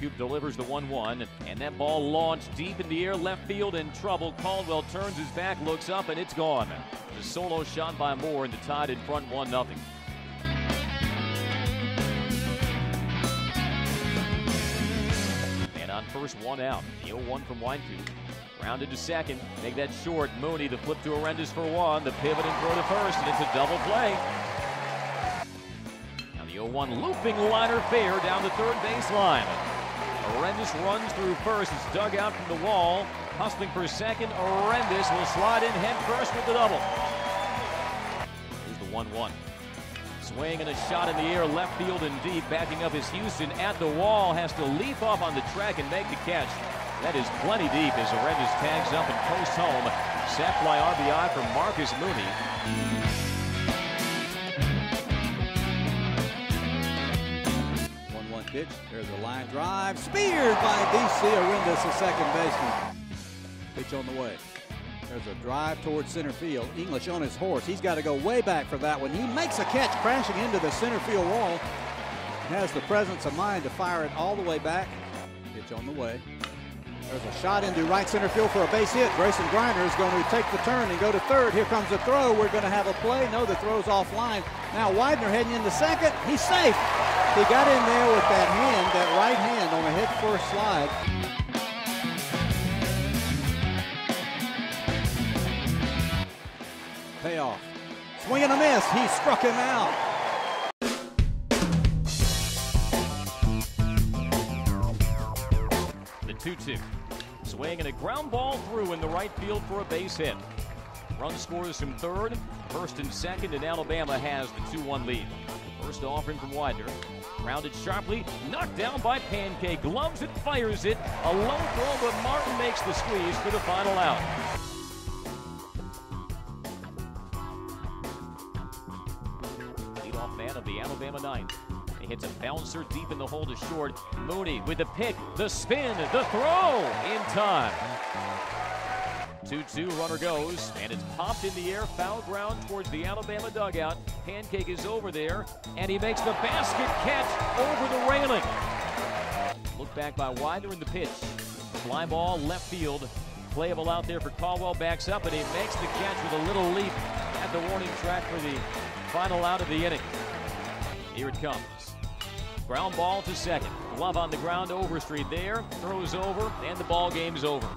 Coop delivers the 1 1, and that ball launched deep in the air, left field in trouble. Caldwell turns his back, looks up, and it's gone. The solo shot by Moore, and the Tide in front 1 0. And on first, one out. The 0 1 from Wynkoop. Rounded to second. Make that short. Mooney, the flip to Arendas for one. The pivot and throw to first, and it's a double play. Now the 0 1 looping liner fair down the third baseline. Arendas runs through first. It's dug out from the wall. Hustling for second. Arendas will slide in head first with the double. Here's the 1 1. Swing and a shot in the air, left field and deep. Backing up is Houston at the wall. Has to leap off on the track and make the catch. That is plenty deep as Arendas tags up and coasts home. Set fly RBI for Marcus Mooney. Pitch. There's a line drive. Speared by DC Arendas, the second baseman. Pitch on the way. There's a drive towards center field. English on his horse. He's got to go way back for that one. He makes a catch crashing into the center field wall. Has the presence of mind to fire it all the way back. Pitch on the way. There's a shot into right center field for a base hit. Grayson Greiner is going to take the turn and go to third. Here comes the throw. We're going to have a play. No, the throw's offline. Now Widener heading into second. He's safe. He got in there with that hand, that right hand on a head first slide. Payoff. Swing and a miss. He struck him out. 2 2. Swing and a ground ball through in the right field for a base hit. Run scores from third, first and second, and Alabama has the 2 1 lead. First offering from Widener. Rounded sharply, knocked down by Pankake. Gloves it, fires it. A low throw, but Martin makes the squeeze for the final out. Leadoff man of the Alabama ninth. He hits a bouncer deep in the hole to short. Mooney with the pick, the spin, the throw in time. 2-2 runner goes, and it's popped in the air, foul ground towards the Alabama dugout. Pankake is over there, and he makes the basket catch over the railing. Look back by Widener in the pitch. Fly ball left field. Playable out there for Caldwell. Backs up, and he makes the catch with a little leap at the warning track for the final out of the inning. Here it comes. Ground ball to second. Glove on the ground, Overstreet there. Throws over, and the ball game's over.